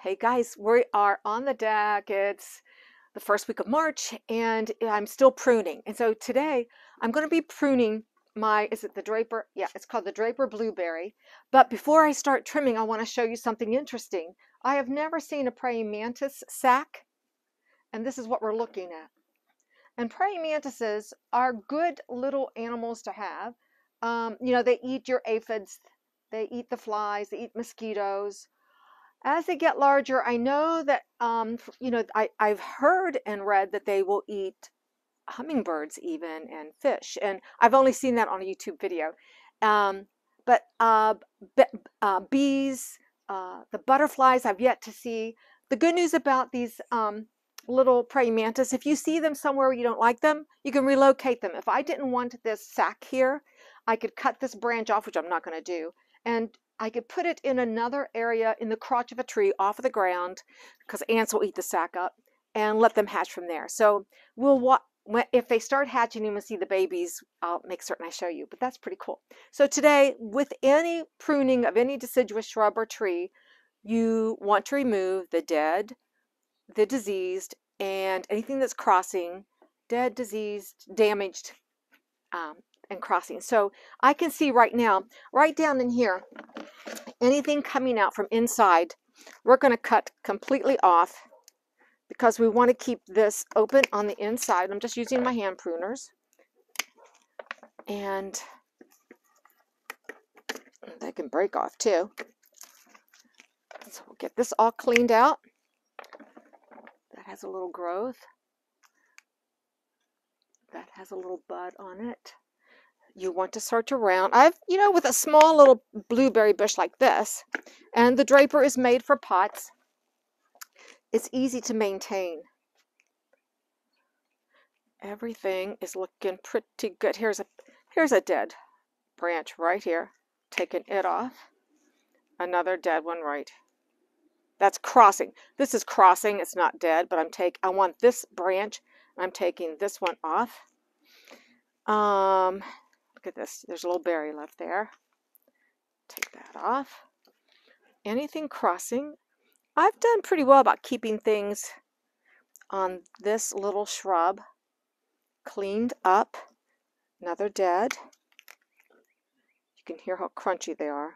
Hey guys, we are on the deck. It's the first week of March and I'm still pruning. And so today I'm going to be pruning my, is it the Draper? Yeah, it's called the Draper Blueberry. But before I start trimming, I want to show you something interesting. I have never seen a praying mantis sac, and this is what we're looking at. And praying mantises are good little animals to have. Um, you know, they eat your aphids, they eat the flies, they eat mosquitoes as they get larger, I know that, um, you know, I, I've heard and read that they will eat hummingbirds even and fish. And I've only seen that on a YouTube video. Um, but uh, be, uh, bees, uh, the butterflies, I've yet to see. The good news about these um, little praying mantis, if you see them somewhere where you don't like them, you can relocate them. If I didn't want this sac here, I could cut this branch off, which I'm not going to do, and I could put it in another area in the crotch of a tree off of the ground because ants will eat the sac up and let them hatch from there. So we'll watch. If they start hatching and we see the babies, I'll make certain I show you, but that's pretty cool. So today, with any pruning of any deciduous shrub or tree, you want to remove the dead, the diseased, and anything that's crossing, dead, diseased, damaged, um, and crossing. So I can see right now, right down in here, anything coming out from inside, we're going to cut completely off because we want to keep this open on the inside. I'm just using my hand pruners. And they can break off too. So we'll get this all cleaned out. That has a little growth. That has a little bud on it you want to search around. I've, you know, with a small little blueberry bush like this, and the draper is made for pots, it's easy to maintain. Everything is looking pretty good. Here's a, here's a dead branch right here. Taking it off. Another dead one right. That's crossing. This is crossing. It's not dead, but I'm take. I want this branch. I'm taking this one off. Um, Look at this. There's a little berry left there. Take that off. Anything crossing. I've done pretty well about keeping things on this little shrub cleaned up. Another dead. You can hear how crunchy they are.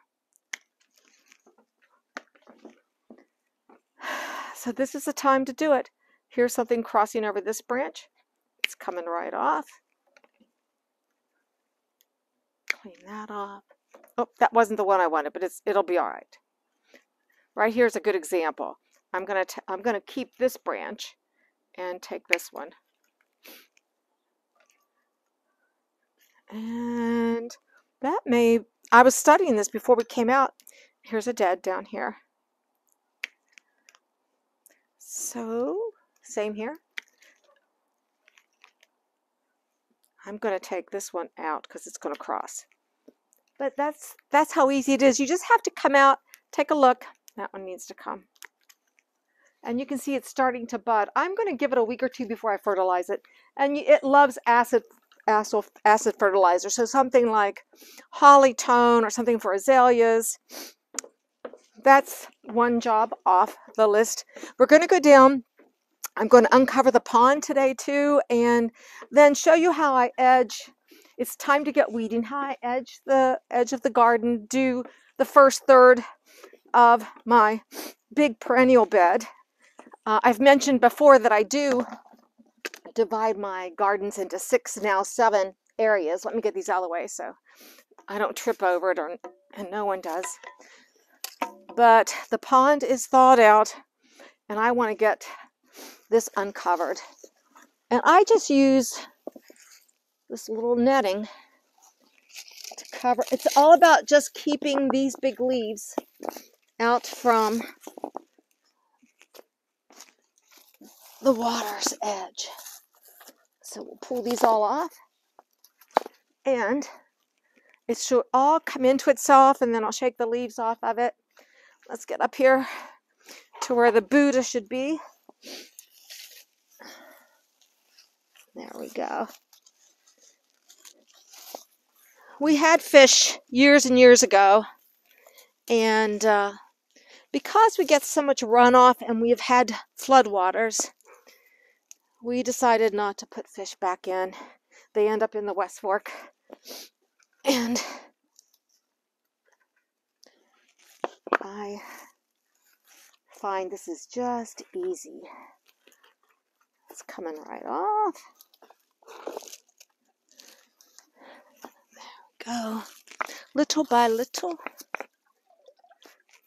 So this is the time to do it. Here's something crossing over this branch. It's coming right off clean that off. Oh, that wasn't the one I wanted, but it's it'll be all right. Right here's a good example. I'm gonna I'm gonna keep this branch and take this one. And that may I was studying this before we came out. Here's a dead down here. So same here. I'm going to take this one out because it's going to cross. But that's that's how easy it is. You just have to come out, take a look. That one needs to come. And you can see it's starting to bud. I'm going to give it a week or two before I fertilize it. And it loves acid acid, acid fertilizer. So something like Holly-tone or something for azaleas. That's one job off the list. We're going to go down I'm going to uncover the pond today too and then show you how I edge. It's time to get weeding. I edge the edge of the garden, do the first third of my big perennial bed. Uh, I've mentioned before that I do divide my gardens into six, now seven areas. Let me get these out of the way so I don't trip over it or, and no one does. But the pond is thawed out and I want to get this uncovered. And I just use this little netting to cover. It's all about just keeping these big leaves out from the water's edge. So we'll pull these all off. And it should all come into itself and then I'll shake the leaves off of it. Let's get up here to where the Buddha should be. There we go. We had fish years and years ago, and uh, because we get so much runoff and we've had floodwaters, we decided not to put fish back in. They end up in the West Fork. And I find this is just easy. It's coming right off. There we go. Little by little.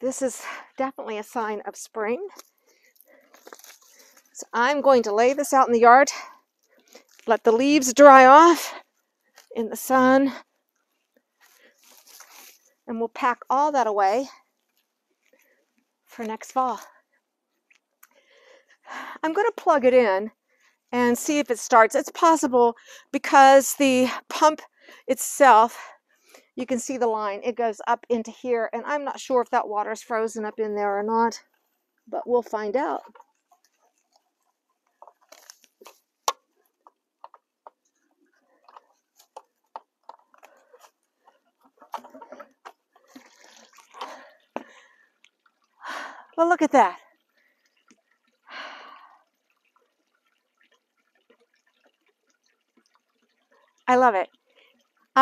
This is definitely a sign of spring. So I'm going to lay this out in the yard, let the leaves dry off in the sun, and we'll pack all that away for next fall. I'm going to plug it in and see if it starts. It's possible because the pump itself, you can see the line, it goes up into here, and I'm not sure if that water's frozen up in there or not, but we'll find out. Well, look at that. I love it.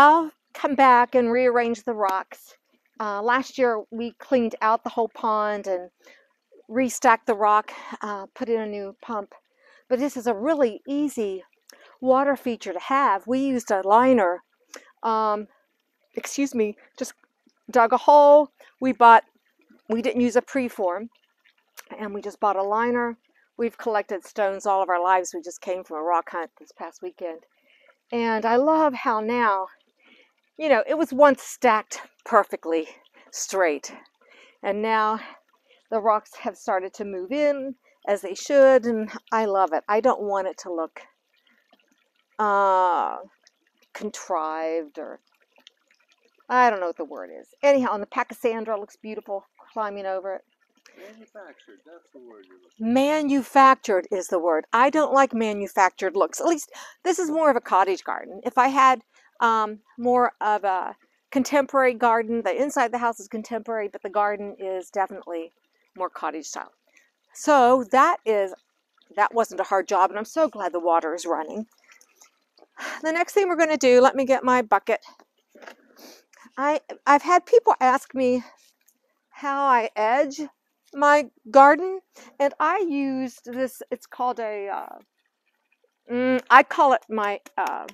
I'll come back and rearrange the rocks. Uh, last year we cleaned out the whole pond and restacked the rock, uh, put in a new pump. But this is a really easy water feature to have. We used a liner, um, excuse me, just dug a hole. We bought we didn't use a preform and we just bought a liner. We've collected stones all of our lives. We just came from a rock hunt this past weekend. And I love how now, you know, it was once stacked perfectly straight. And now the rocks have started to move in as they should. And I love it. I don't want it to look uh, contrived or I don't know what the word is. Anyhow, and the Pachysandra looks beautiful climbing over it. Manufactured, that's the word you're looking Manufactured is the word. I don't like manufactured looks. At least this is more of a cottage garden. If I had um, more of a contemporary garden, the inside of the house is contemporary, but the garden is definitely more cottage style. So that is that wasn't a hard job, and I'm so glad the water is running. The next thing we're going to do, let me get my bucket. I I've had people ask me how I edge my garden, and I used this. It's called a. Uh, mm, I call it my uh,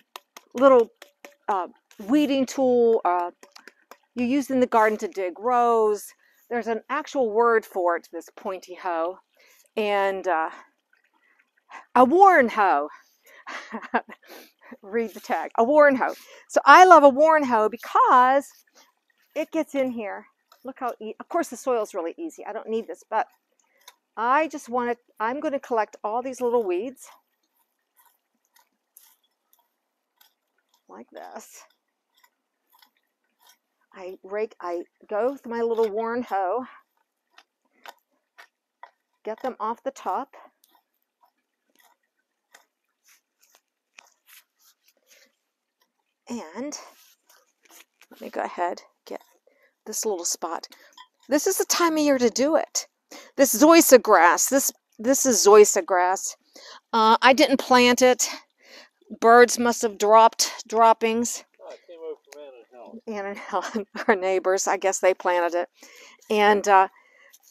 little uh, weeding tool. Uh, you use in the garden to dig rows. There's an actual word for it. This pointy hoe, and uh, a warren hoe. Read the tag. A warren hoe. So I love a warren hoe because it gets in here Look how, e of course the soil is really easy. I don't need this, but I just want to, I'm going to collect all these little weeds. Like this. I rake, I go with my little warren hoe, get them off the top. And let me go ahead, get this little spot. This is the time of year to do it. This zoysia grass, this this is zoysia grass. Uh, I didn't plant it. Birds must have dropped droppings. Oh, it came over from Ann and Helen. Ann and Helen, our neighbors, I guess they planted it. And uh,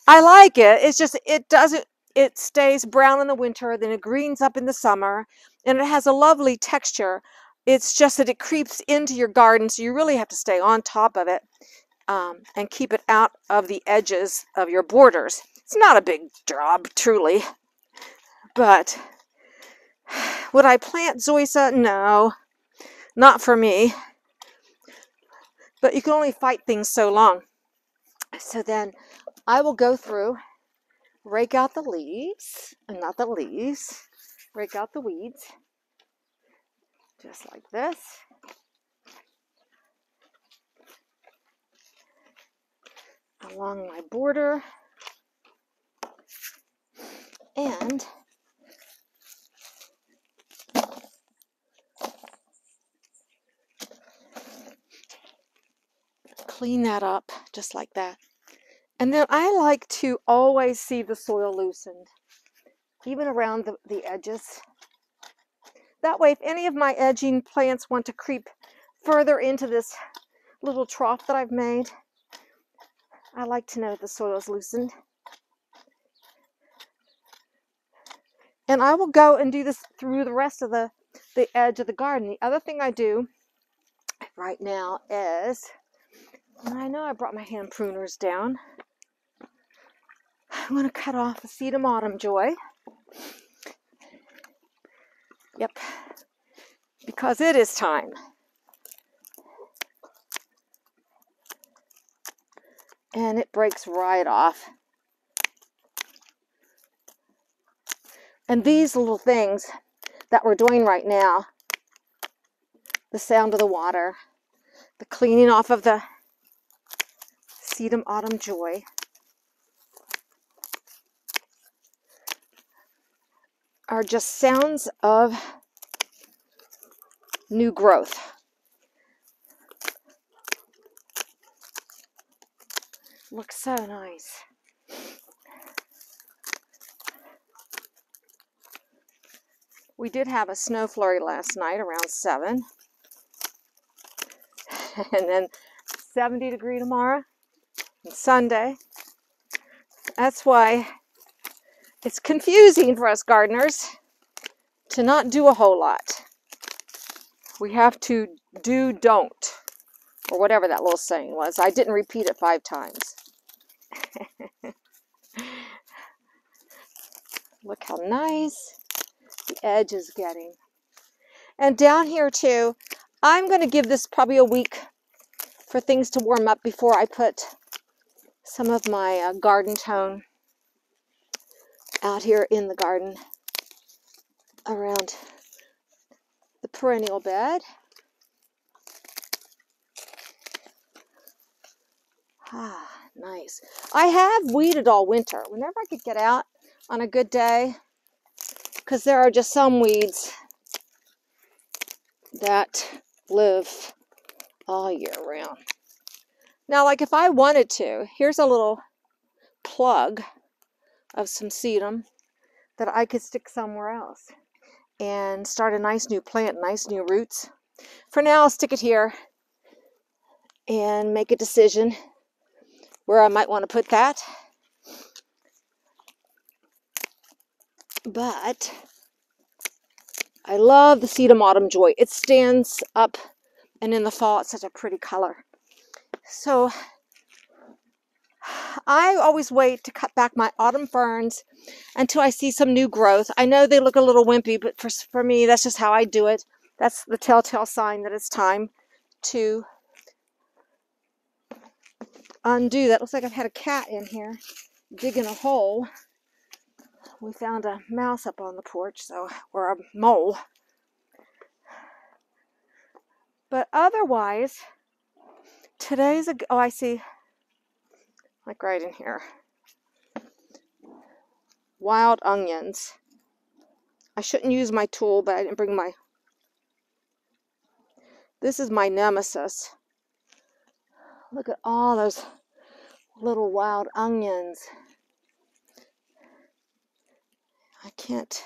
I like it. It's just, it doesn't, it stays brown in the winter, then it greens up in the summer, and it has a lovely texture. It's just that it creeps into your garden, so you really have to stay on top of it um, and keep it out of the edges of your borders. It's not a big job, truly, but would I plant zoysia? No, not for me. But you can only fight things so long. So then I will go through, rake out the leaves, and not the leaves, rake out the weeds, just like this. along my border and clean that up just like that And then I like to always see the soil loosened, even around the, the edges. That way, if any of my edging plants want to creep further into this little trough that I've made, I like to know the soil is loosened. And I will go and do this through the rest of the, the edge of the garden. The other thing I do right now is, I know I brought my hand pruners down. I'm going to cut off the Sedum Autumn Joy. Yep, because it is time. And it breaks right off. And these little things that we're doing right now, the sound of the water, the cleaning off of the sedum autumn joy, are just sounds of new growth. Looks so nice. We did have a snow flurry last night around 7. and then 70 degree tomorrow Sunday. That's why it's confusing for us gardeners to not do a whole lot. We have to do don't, or whatever that little saying was. I didn't repeat it five times. Look how nice the edge is getting. And down here too, I'm going to give this probably a week for things to warm up before I put some of my uh, garden tone out here in the garden around the perennial bed. Ah, nice. I have weeded all winter. Whenever I could get out on a good day, because there are just some weeds that live all year round. Now, like if I wanted to, here's a little plug of some sedum that I could stick somewhere else and start a nice new plant, nice new roots. For now, I'll stick it here and make a decision where I might want to put that. But I love the Sedum Autumn Joy. It stands up and in the fall it's such a pretty color. So I always wait to cut back my autumn ferns until I see some new growth. I know they look a little wimpy, but for, for me, that's just how I do it. That's the telltale sign that it's time to undo that. Looks like I've had a cat in here digging a hole we found a mouse up on the porch, so or a mole. But otherwise, today's a oh I see, like right in here, wild onions. I shouldn't use my tool, but I didn't bring my. This is my nemesis. Look at all those little wild onions. I can't.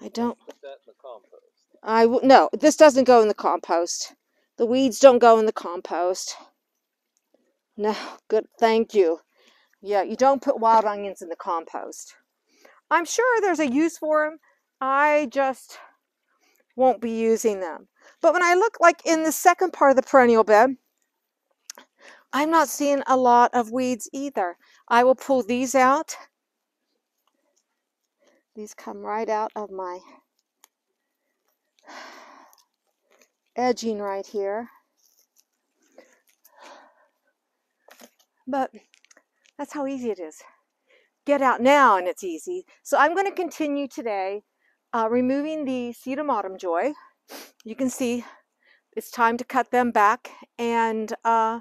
I don't. Put that in the compost. I no. This doesn't go in the compost. The weeds don't go in the compost. No, good. Thank you. Yeah, you don't put wild onions in the compost. I'm sure there's a use for them. I just won't be using them. But when I look like in the second part of the perennial bed, I'm not seeing a lot of weeds either. I will pull these out these come right out of my edging right here. But that's how easy it is. Get out now and it's easy. So I'm going to continue today uh, removing the Autumn Joy. You can see it's time to cut them back and uh,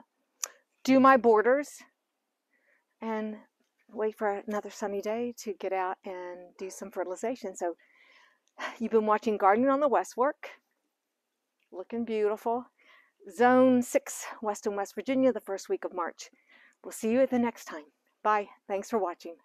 do my borders and wait for another sunny day to get out and do some fertilization. So you've been watching Gardening on the West Fork. Looking beautiful. Zone 6, Western West Virginia, the first week of March. We'll see you at the next time. Bye. Thanks for watching.